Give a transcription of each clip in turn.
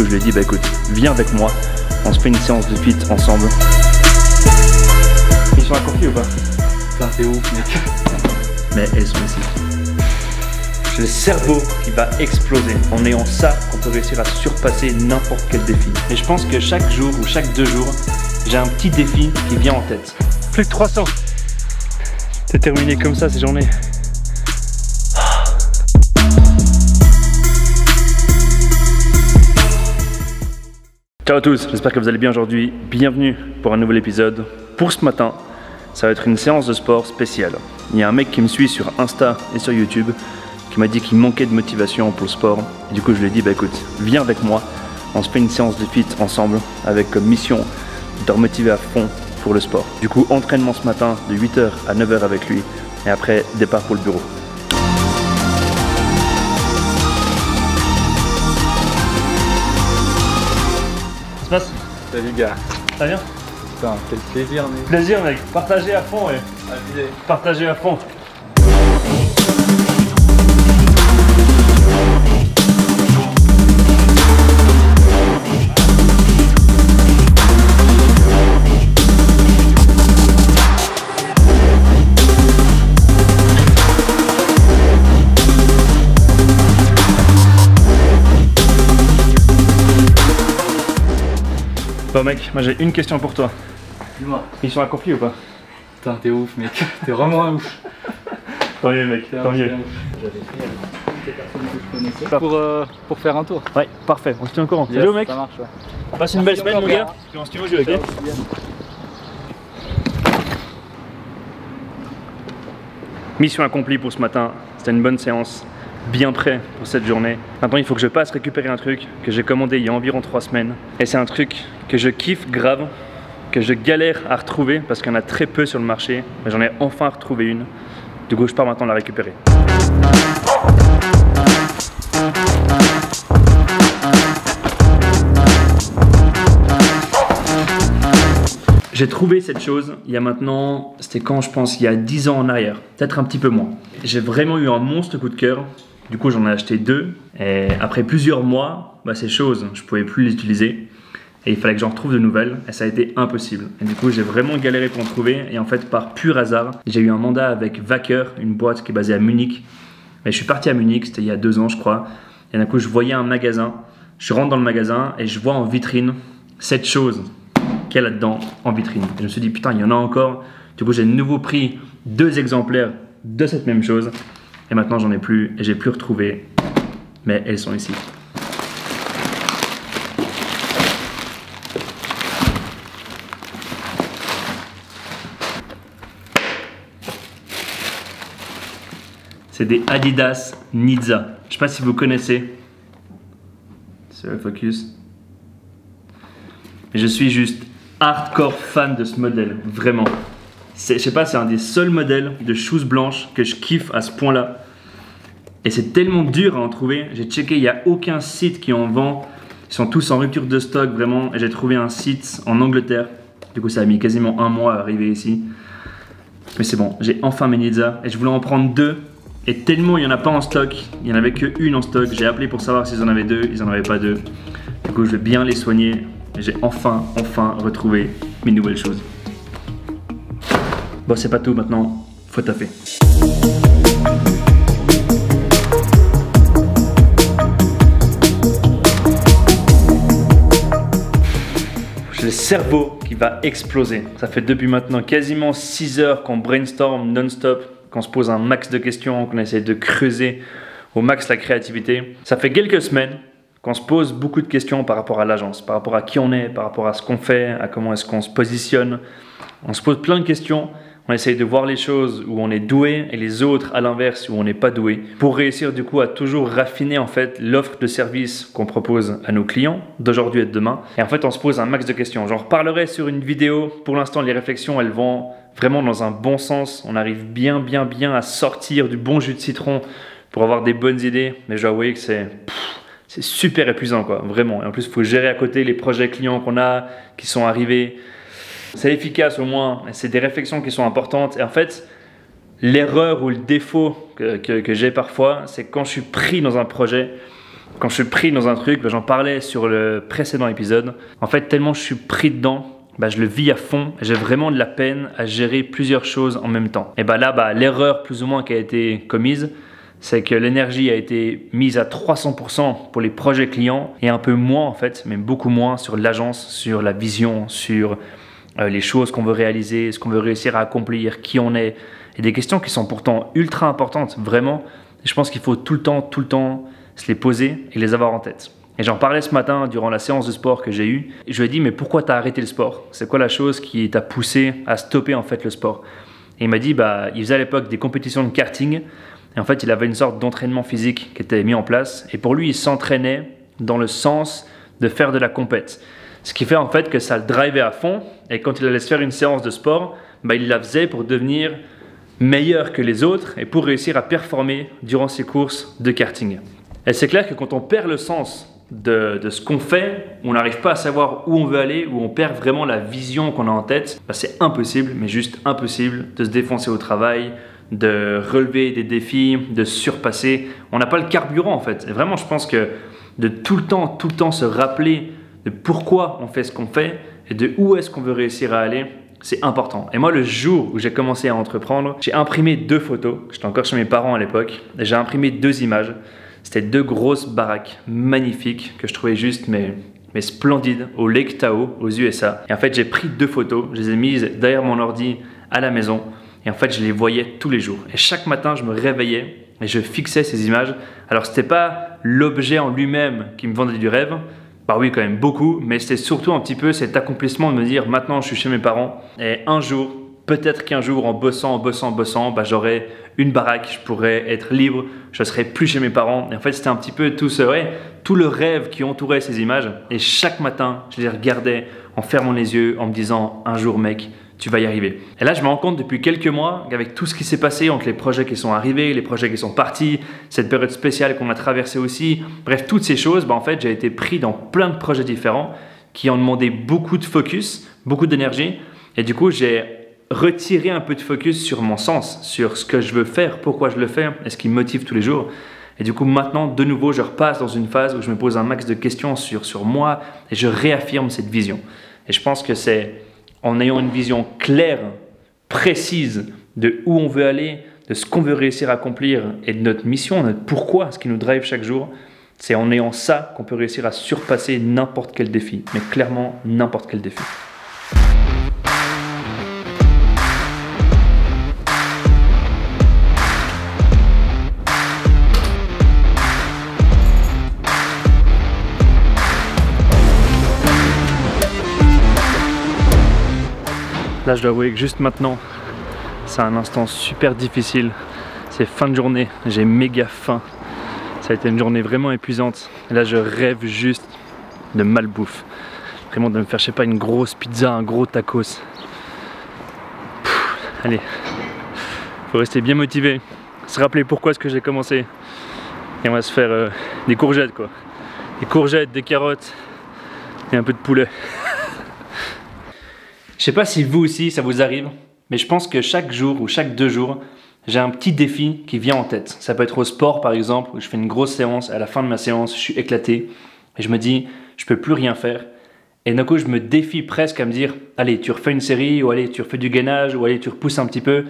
coup, je lui ai dit, bah écoute, viens avec moi, on se fait une séance de fit ensemble. Ils sont accomplis ou pas? Putain, t'es ouf, mec. Mais elles sont ici. J'ai le cerveau qui va exploser en ayant ça qu'on peut réussir à surpasser n'importe quel défi. Et je pense que chaque jour ou chaque deux jours, j'ai un petit défi qui vient en tête. Plus que 300. C'est terminé comme ça ces journées. Ciao à tous, j'espère que vous allez bien aujourd'hui. Bienvenue pour un nouvel épisode. Pour ce matin, ça va être une séance de sport spéciale. Il y a un mec qui me suit sur Insta et sur YouTube qui m'a dit qu'il manquait de motivation pour le sport. Du coup, je lui ai dit, bah écoute, viens avec moi. On se fait une séance de fit ensemble avec comme mission de te remotiver à fond pour le sport. Du coup, entraînement ce matin de 8h à 9h avec lui et après, départ pour le bureau. Se passe Salut, gars. Ça vient Putain, quel plaisir, mec. Plaisir mec, partagez à fond et partagez à fond. Bon mec, moi j'ai une question pour toi. Dis-moi. Ils sont accomplis ou pas? Putain, t'es ouf, mec. T'es vraiment un ouf. Tant mieux mec, tant mieux. J'avais pris toutes les personnes que je connaissais pour, euh, pour faire un tour. Ouais, parfait, on se tient au courant. Yes, Salut mec, Ça marche, ouais. passe une belle semaine mon gars. on se tient au jeu, ok. Mission accomplie pour ce matin, c'était une bonne séance, bien prêt pour cette journée. Maintenant il faut que je passe récupérer un truc que j'ai commandé il y a environ 3 semaines. Et c'est un truc que je kiffe grave, que je galère à retrouver parce qu'il y en a très peu sur le marché, mais j'en ai enfin retrouvé une. Du coup je pars maintenant la récupérer. J'ai trouvé cette chose il y a maintenant, c'était quand je pense, il y a 10 ans en arrière, peut-être un petit peu moins. J'ai vraiment eu un monstre coup de cœur, du coup j'en ai acheté deux, et après plusieurs mois, bah, ces choses, je pouvais plus les utiliser, et il fallait que j'en retrouve de nouvelles, et ça a été impossible. Et du coup j'ai vraiment galéré pour en trouver, et en fait par pur hasard, j'ai eu un mandat avec Wacker, une boîte qui est basée à Munich, mais je suis parti à Munich, c'était il y a deux ans je crois, et d'un coup je voyais un magasin, je rentre dans le magasin, et je vois en vitrine cette chose qu'il y a là-dedans en vitrine. Je me suis dit, putain, il y en a encore. Du coup, j'ai de nouveau pris deux exemplaires de cette même chose. Et maintenant, j'en ai plus et j'ai plus retrouvé. Mais elles sont ici. C'est des Adidas Niza. Je sais pas si vous connaissez. C'est le focus. Je suis juste hardcore fan de ce modèle, vraiment. Je sais pas, c'est un des seuls modèles de shoes blanches que je kiffe à ce point-là. Et c'est tellement dur à en trouver. J'ai checké, il n'y a aucun site qui en vend. Ils sont tous en rupture de stock, vraiment. Et j'ai trouvé un site en Angleterre. Du coup, ça a mis quasiment un mois à arriver ici. Mais c'est bon, j'ai enfin mes Nizza. Et je voulais en prendre deux. Et tellement il n'y en a pas en stock, il n'y en avait qu'une en stock. J'ai appelé pour savoir s'ils en avaient deux, ils n'en avaient pas deux. Du coup, je vais bien les soigner. J'ai enfin, enfin retrouvé mes nouvelles choses. Bon, c'est pas tout maintenant, faut taper. J'ai le cerveau qui va exploser. Ça fait depuis maintenant quasiment 6 heures qu'on brainstorm non-stop, qu'on se pose un max de questions, qu'on essaie de creuser au max la créativité. Ça fait quelques semaines qu'on se pose beaucoup de questions par rapport à l'agence, par rapport à qui on est, par rapport à ce qu'on fait, à comment est-ce qu'on se positionne. On se pose plein de questions. On essaye de voir les choses où on est doué et les autres à l'inverse où on n'est pas doué pour réussir du coup à toujours raffiner en fait l'offre de service qu'on propose à nos clients d'aujourd'hui et de demain. Et en fait, on se pose un max de questions. J'en reparlerai sur une vidéo. Pour l'instant, les réflexions, elles vont vraiment dans un bon sens. On arrive bien, bien, bien à sortir du bon jus de citron pour avoir des bonnes idées. Mais je dois avouer que c'est c'est super épuisant, quoi, vraiment. Et en plus, il faut gérer à côté les projets clients qu'on a, qui sont arrivés. C'est efficace au moins, c'est des réflexions qui sont importantes. Et en fait, l'erreur ou le défaut que, j'ai parfois, c'est quand je suis pris dans un projet Quand je suis pris dans un truc, bah, j'en parlais sur le précédent épisode, en fait tellement je suis pris dedans, bah, je le vis à fond, j'ai vraiment de la peine à gérer plusieurs choses en même temps. Et bah là, bah, l'erreur plus ou moins qui a été commise, c'est que l'énergie a été mise à 300% pour les projets clients et un peu moins en fait, mais beaucoup moins sur l'agence, sur la vision, sur les choses qu'on veut réaliser, ce qu'on veut réussir à accomplir, qui on est. Et des questions qui sont pourtant ultra importantes, vraiment. je pense qu'il faut tout le temps, tout le temps se les poser et les avoir en tête. Et j'en parlais ce matin durant la séance de sport que j'ai eue. je lui ai dit, mais pourquoi tu as arrêté le sport? C'est quoi la chose qui t'a poussé à stopper en fait le sport? Et il m'a dit, bah, il faisait à l'époque des compétitions de karting. Et en fait, il avait une sorte d'entraînement physique qui était mis en place. Et pour lui, il s'entraînait dans le sens de faire de la compète. Ce qui fait en fait que ça le drivait à fond. Et quand il allait se faire une séance de sport, bah, il la faisait pour devenir meilleur que les autres et pour réussir à performer durant ses courses de karting. Et c'est clair que quand on perd le sens de, ce qu'on fait, on n'arrive pas à savoir où on veut aller, où on perd vraiment la vision qu'on a en tête, bah, c'est impossible, mais juste impossible de se défoncer au travail, de relever des défis, de surpasser. On n'a pas le carburant en fait. Et vraiment, je pense que de tout le temps, tout le temps se rappeler de pourquoi on fait ce qu'on fait et de où est-ce qu'on veut réussir à aller, c'est important. Et moi, le jour où j'ai commencé à entreprendre, j'ai imprimé deux photos. J'étais encore chez mes parents à l'époque. Et j'ai imprimé deux images. C'était deux grosses baraques magnifiques que je trouvais juste mais, mais splendides au Lake Tahoe aux USA. Et en fait, j'ai pris deux photos. Je les ai mises derrière mon ordi à la maison. Et en fait, je les voyais tous les jours. Et chaque matin, je me réveillais et je fixais ces images. Alors, c'était pas l'objet en lui-même qui me vendait du rêve, bah oui, quand même beaucoup, mais c'était surtout un petit peu cet accomplissement de me dire maintenant je suis chez mes parents et un jour, peut-être qu'un jour en bossant, en bossant, en bossant, bah, j'aurai une baraque, je pourrais être libre, je serai plus chez mes parents. Et en fait, c'était un petit peu tout ce, tout le rêve qui entourait ces images. Et chaque matin, je les regardais en fermant les yeux, en me disant un jour, mec, tu vas y arriver. Et là, je me rends compte depuis quelques mois qu'avec tout ce qui s'est passé entre les projets qui sont arrivés, les projets qui sont partis, cette période spéciale qu'on a traversée aussi, bref, toutes ces choses, bah, en fait, j'ai été pris dans plein de projets différents qui ont demandé beaucoup de focus, beaucoup d'énergie. Et du coup, j'ai retiré un peu de focus sur mon sens, sur ce que je veux faire, pourquoi je le fais et ce qui me motive tous les jours. Et du coup, maintenant, de nouveau, je repasse dans une phase où je me pose un max de questions sur, sur moi et je réaffirme cette vision. Et je pense que c'est en ayant une vision claire, précise de où on veut aller, de ce qu'on veut réussir à accomplir et de notre mission, notre pourquoi, ce qui nous drive chaque jour, c'est en ayant ça qu'on peut réussir à surpasser n'importe quel défi, mais clairement n'importe quel défi. Je dois avouer que juste maintenant, c'est un instant super difficile. C'est fin de journée, j'ai méga faim. Ça a été une journée vraiment épuisante. Et là, je rêve juste de malbouffe. Vraiment de me faire, je sais pas, une grosse pizza, un gros tacos. allez, faut rester bien motivé. Se rappeler pourquoi est-ce que j'ai commencé. Et on va se faire euh, des courgettes quoi. Des courgettes, des carottes et un peu de poulet. Je sais pas si vous aussi ça vous arrive, mais je pense que chaque jour ou chaque deux jours, j'ai un petit défi qui vient en tête. Ça peut être au sport par exemple, où je fais une grosse séance, à la fin de ma séance, je suis éclaté et je me dis, je peux plus rien faire. Et d'un coup, je me défie presque à me dire, allez, tu refais une série, ou allez, tu refais du gainage, ou allez, tu repousses un petit peu.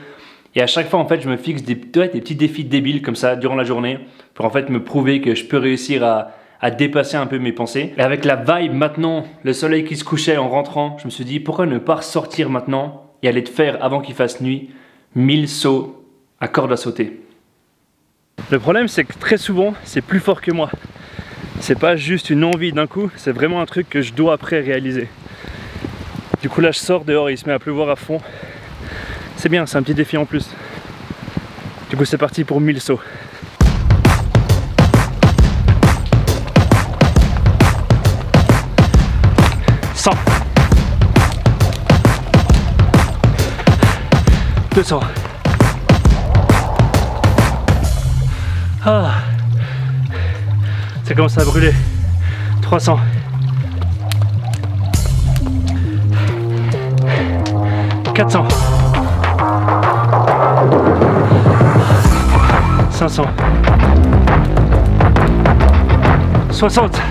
Et à chaque fois, en fait, je me fixe des, des petits défis débiles comme ça durant la journée pour en fait me prouver que je peux réussir à, à dépasser un peu mes pensées. Et avec la vibe maintenant, le soleil qui se couchait en rentrant, je me suis dit pourquoi ne pas sortir maintenant et aller te faire avant qu'il fasse nuit 1000 sauts à corde à sauter. Le problème c'est que très souvent c'est plus fort que moi. C'est pas juste une envie d'un coup, c'est vraiment un truc que je dois après réaliser. Du coup là je sors dehors il se met à pleuvoir à fond. C'est bien, c'est un petit défi en plus. Du coup c'est parti pour 1000 sauts. 100 200 ah. ça commence à brûler. 300 400 500 60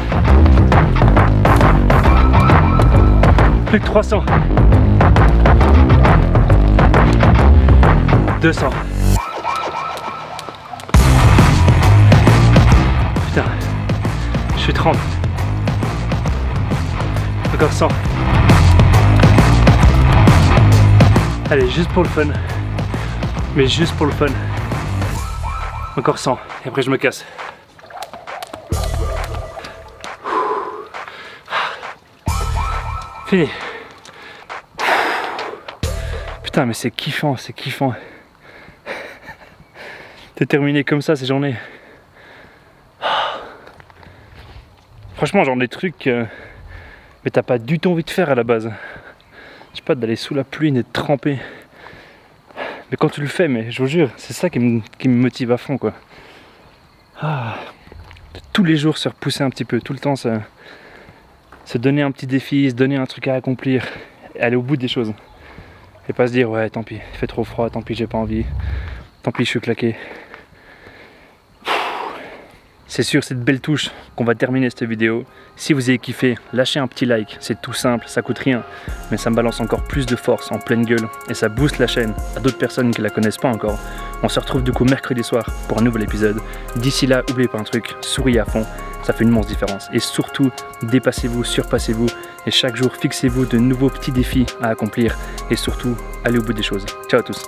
Plus de 300 200 Putain, je suis 30 encore 100 Allez, juste pour le fun. Mais juste pour le fun. Encore 100. Et après, je me casse. Putain, mais c'est kiffant, c'est kiffant. De terminer comme ça ces journées. Franchement, genre des trucs euh, mais t'as pas du tout envie de faire à la base pas, d'aller sous la pluie, d'être trempé. Mais quand tu le fais, mais je vous jure, c'est ça qui me, motive à fond, quoi. Ah, tous les jours se repousser un petit peu, tout le temps se, se donner un petit défi, se donner un truc à accomplir, aller au bout des choses. Et pas se dire, ouais, tant pis, il fait trop froid, tant pis, j'ai pas envie, tant pis, je suis claqué. C'est sur cette belle touche qu'on va terminer cette vidéo. Si vous avez kiffé, lâchez un petit like, c'est tout simple, ça coûte rien, mais ça me balance encore plus de force en pleine gueule et ça booste la chaîne à d'autres personnes qui la connaissent pas encore. On se retrouve du coup mercredi soir pour un nouvel épisode. D'ici là, oubliez pas un truc, souriez à fond, ça fait une immense différence. Et surtout, dépassez-vous, surpassez-vous et chaque jour fixez-vous de nouveaux petits défis à accomplir et surtout, allez au bout des choses. Ciao à tous